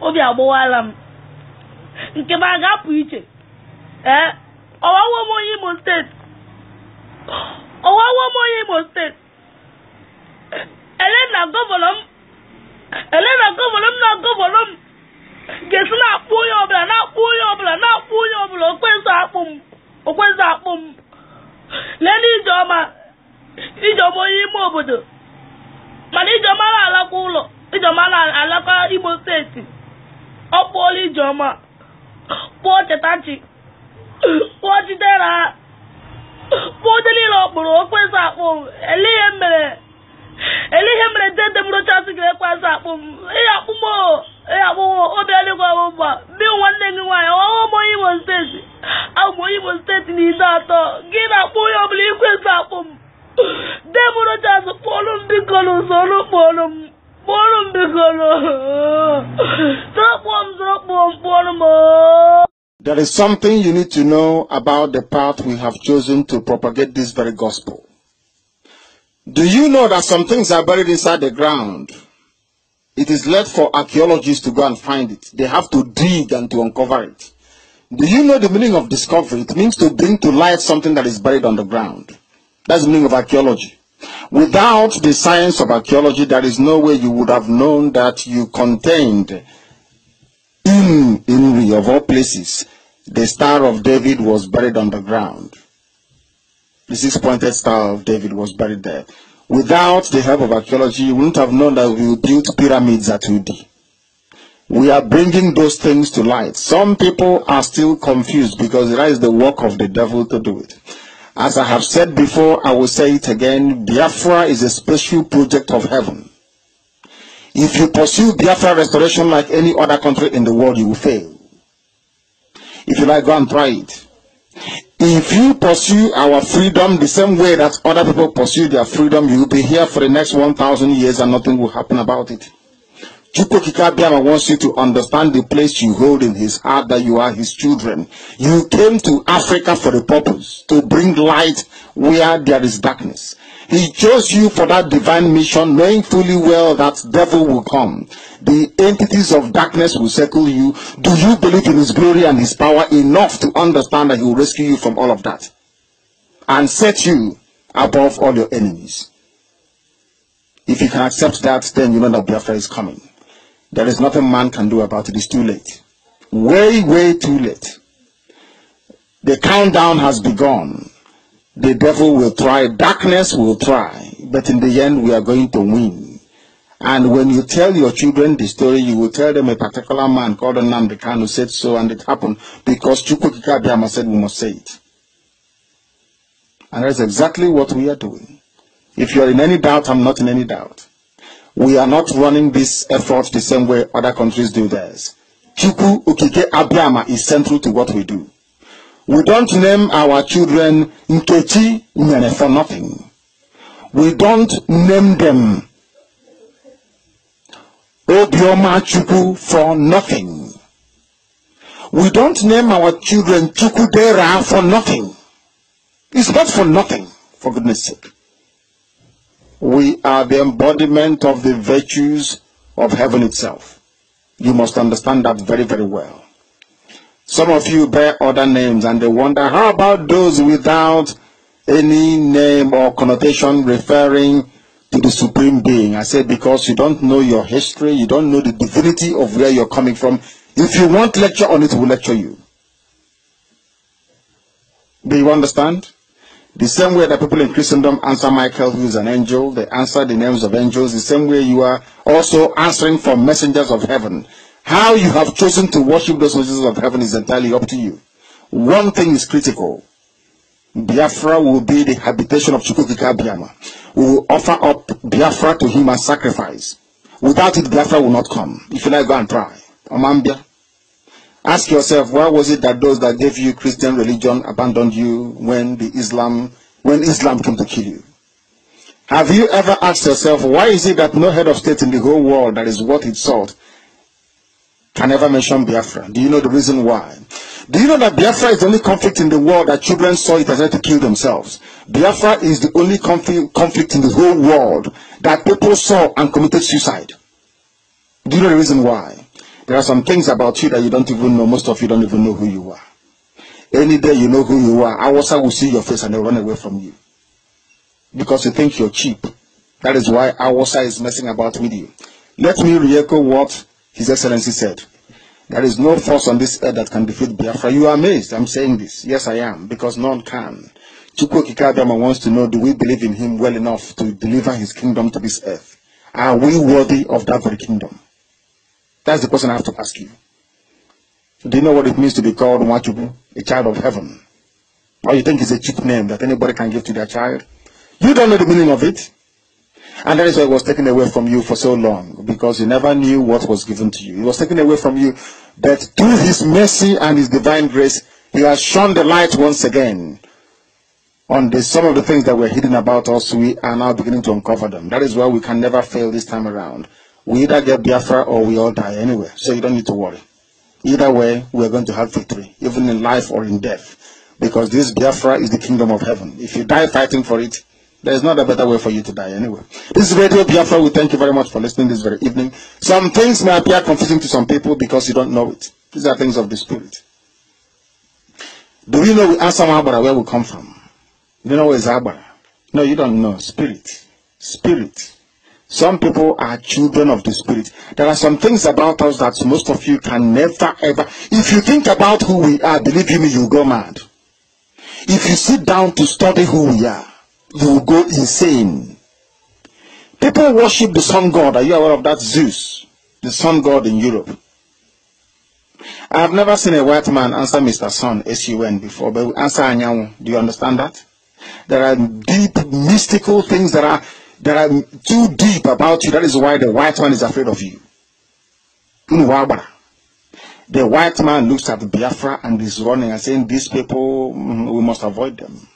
obi agbawala m. Nke m ga-apụ iche. Ee ọwawo m onye imo steeti ọwawo m onye imo steeti ele na gọvanọ m na gọvanọ m. Ga-esi na-akpụ onye ọbụla na-akpụ ekwenzu akpụ m. Ịya akpụ m ịya akpụ m obi adịghị ọgbụgba bi nwanne gị nwaanyị ọghọm m imo steeti? Abụ imo steeti na ide atọ. Gị na-akpụ onye ọbụla ikwenzu akpụ m. De m rochasị kpụọrụ m biko n'usoro kpụọrụ m. Kpụọrụ m biko zoro m zoro kpụọ m kpụọrụ m. There is something you need to know about the path we have chosen to propagate this very gospel. Do you know that some things are buried inside the ground? It is left for archaeologists to go and find it. They have to dig and to uncover it. Do you know the meaning of discovery? It means to bring to light something that is buried on the ground. That's the meaning of archaeology. Without the science of archaeology, there is no way you would have known that you contained in Inri of all places, the Star of David was buried underground. The six-pointed Star of David was buried there. Without the help of archaeology, you wouldn't have known that we built pyramids at Udi. We are bringing those things to light. Some people are still confused because that is the work of the devil to do it. As I have said before, I will say it again, Biafra is a special project of heaven. If you pursue Biafra restoration like any other country in the world, you will fail. If you like, go and try it. If you pursue our freedom the same way that other people pursue their freedom, you will be here for the next 1,000 years and nothing will happen about it. Chukwukikabiama wants you to understand the place you hold in his heart that you are his children. You came to Africa for the purpose to bring light where there is darkness. He chose you for that divine mission, knowing fully well that devil will come. The entities of darkness will circle you. Do you believe in his glory and his power enough to understand that he will rescue you from all of that? And set you above all your enemies. If you can accept that, then you know that Biafra is coming. There is nothing man can do about it. It's too late. Way, way too late. The countdown has begun. The devil will try, darkness will try, but in the end we are going to win. And when you tell your children the story, you will tell them a particular man called Nnamdi Kanu said so and it happened because Chukwukika Abiyama said we must say it. And that's exactly what we are doing. If you are in any doubt, I'm not in any doubt. We are not running this effort the same way other countries do theirs. Chukwu Ukike Abiyama is central to what we do. We don't name our children Nkechi Nyene for nothing. We don't name them Obioma Chukwu for nothing. We don't name our children Chukwudera for nothing. It's not for nothing, for goodness sake. We are the embodiment of the virtues of heaven itself. You must understand that very, very well. Some of you bear other names and they wonder, how about those without any name or connotation referring to the Supreme Being? I said, because you don't know your history, you don't know the divinity of where you're coming from. If you want lecture on it, we'll lecture you. Do you understand? The same way that people in Christendom answer Michael, who is an angel, they answer the names of angels, the same way you are also answering for messengers of heaven. How you have chosen to worship those messengers of heaven is entirely up to you. One thing is critical. Biafra will be the habitation of Chukwukika Abiyama. We will offer up Biafra to him as sacrifice. Without it, Biafra will not come. If you like, go and try. Omambia. Ask yourself, why was it that those that gave you Christian religion abandoned you when the Islam, when Islam came to kill you? Have you ever asked yourself, why is it that no head of state in the whole world that is worth its salt can ever mention Biafra? Do you know the reason why? Do you know that Biafra is the only conflict in the world that children saw it as had to kill themselves? Biafra is the only conflict, conflict in the whole world that people saw and committed suicide. Do you know the reason why? There are some things about you that you don't even know. Most of you don't even know who you are. Any day you know who you are, Awasa will see your face and they'll run away from you. Because you think you're cheap. That is why Awasa is messing about with you. Let me re-echo what His Excellency said. There is no force on this earth that can defeat Biafra. You are amazed. I'm saying this. Yes, I am. Because none can. Chukwu Kikabiyama wants to know, do we believe in him well enough to deliver his kingdom to this earth? Are we worthy of that very kingdom? That's the question I have to ask you. Do you know what it means to be called Mwachubu, a child of heaven? Or you think it's a cheap name that anybody can give to their child? You don't know the meaning of it. And that is why it was taken away from you for so long, because you never knew what was given to you. It was taken away from you, but through his mercy and his divine grace, he has shone the light once again on the, some of the things that were hidden about us. We are now beginning to uncover them. That is why we can never fail this time around. We either get Biafra or we all die anyway, so you don't need to worry. Either way, we are going to have victory, even in life or in death, because this Biafra is the kingdom of heaven. If you die fighting for it, there is not a better way for you to die anyway. This is Radio Biafra. We thank you very much for listening this very evening. Some things may appear confusing to some people because you don't know it. These are things of the spirit. Do we know we ask Abara where we come from? You know where is Abara? No, you don't know. Spirit. Spirit. Some people are children of the spirit. There are some things about us that most of you can never ever. If you think about who we are, believe me, you go mad. If you sit down to study who we are, you will go insane. People worship the sun god. Are you aware of that? Zeus, the sun god in Europe. I have never seen a white man answer Mr. Sun, S-U-N, before, but we answer Anyanwu. Do you understand that? There are deep, mystical things that are that are too deep about you. That is why the white man is afraid of you. The white man looks at Biafra and is running and saying, These people, mm, we must avoid them.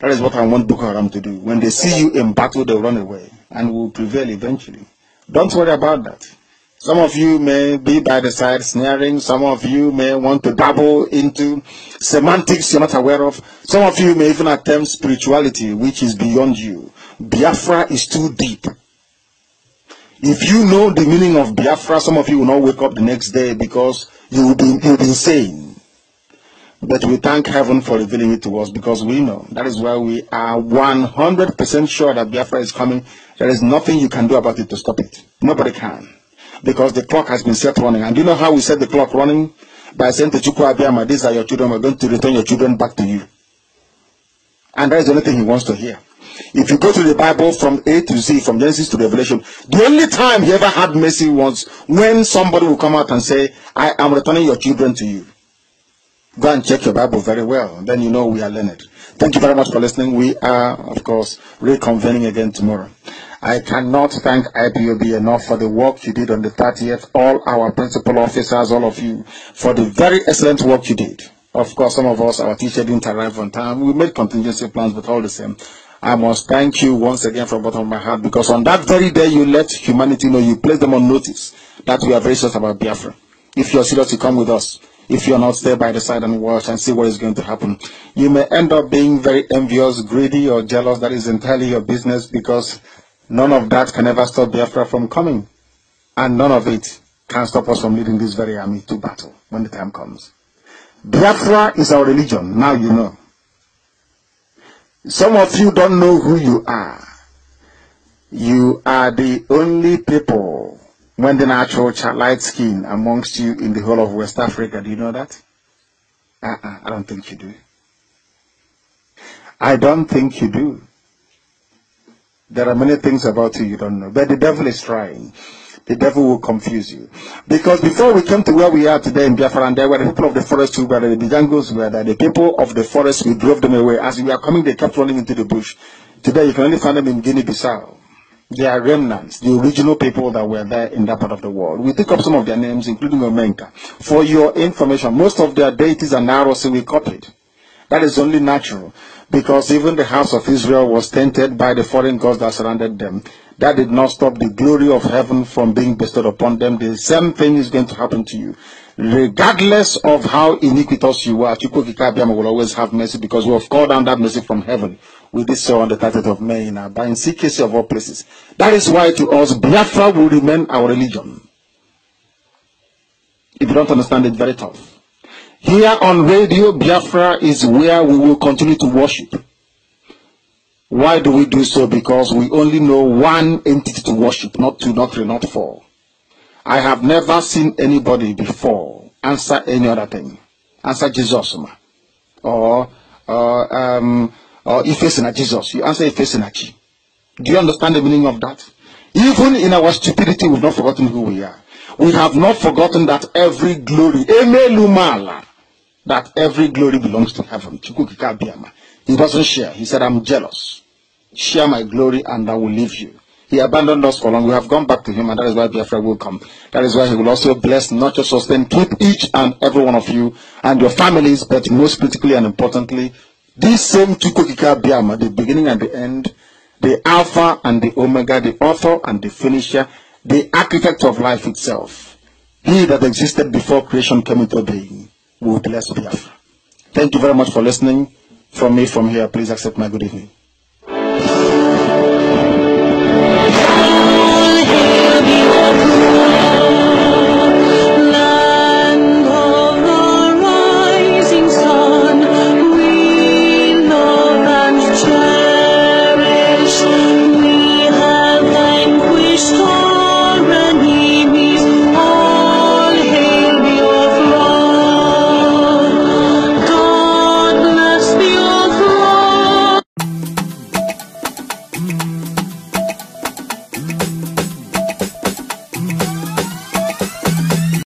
That is what I want Boko Haram to do. When they see you in battle, they'll run away and will prevail eventually. Don't worry about that. Some of you may be by the side snaring. Some of you may want to dabble into semantics you're not aware of. Some of you may even attempt spirituality, which is beyond you. Biafra is too deep. If you know the meaning of Biafra, some of you will not wake up the next day because you will be, you'll be insane. But we thank heaven for revealing it to us because we know. That is why we are 100% sure that Biafra is coming. There is nothing you can do about it to stop it. Nobody can. Because the clock has been set running. And do you know how we set the clock running? By saying to Chukwu Abiyama, these are your children, we're going to return your children back to you. And that is the only thing he wants to hear. If you go to the Bible from A to Z, from Genesis to Revelation, the only time he ever had mercy was when somebody will come out and say, I am returning your children to you. Go and check your Bible very well. Then you know we are learned. Thank you very much for listening. We are, of course, reconvening again tomorrow. I cannot thank IPOB enough for the work you did on the 30th. All our principal officers, all of you, for the very excellent work you did. Of course, some of us, our teacher didn't arrive on time. We made contingency plans, but all the same, I must thank you once again from the bottom of my heart because on that very day you let humanity know, you placed them on notice that we are very serious about Biafra. If you're serious to come with us, if you're not stay by the side and watch and see what is going to happen, you may end up being very envious, greedy, or jealous. That is entirely your business because none of that can ever stop Biafra from coming. And none of it can stop us from leading this very army to battle when the time comes. Biafra is our religion. Now you know. Some of you don't know who you are. You are the only people when the natural light skin amongst you in the whole of West Africa. Do you know that? Uh-uh, I don't think you do. I don't think you do. There are many things about you you don't know, but the devil is trying. The devil will confuse you. Because before we came to where we are today in Biafra, and there were the people of the forest who were there, the Bijagos were there, the people of the forest, we drove them away. As we are coming, they kept running into the bush. Today, you can only find them in Guinea-Bissau. They are remnants, the original people that were there in that part of the world. We take up some of their names, including Omenka. For your information, most of their deities arrows we copied. That is only natural, because even the house of Israel was tainted by the foreign gods that surrounded them. That did not stop the glory of heaven from being bestowed upon them. The same thing is going to happen to you. Regardless of how iniquitous you are, Chukwukikabiyama will always have mercy because we have called down that mercy from heaven we did so on the 30th of May in Aba, in CKC of all places. That is why to us, Biafra will remain our religion. If you don't understand it, very tough. Here on radio, Biafra is where we will continue to worship. Why do we do so? Because we only know one entity to worship, not two, not three, not four. I have never seen anybody before answer any other thing. Answer Jesus. Or, or, um, or Ife na Jesus. You answer Ife Senachi. Do you understand the meaning of that? Even in our stupidity, we've not forgotten who we are. We have not forgotten that every glory, Emelumala, that every glory belongs to heaven. He doesn't share. He said, I'm jealous. Share my glory and I will leave you. He abandoned us for long. We have gone back to him, and that is why Biafra will come. That is why he will also bless, not just sustain, keep each and every one of you and your families, but most critically and importantly, this same Chukwukika Abiyama, the beginning and the end, the Alpha and the Omega, the author and the finisher, the architect of life itself. He that existed before creation came into being will bless Biafra. Thank you very much for listening. From me, from here, please accept my good evening.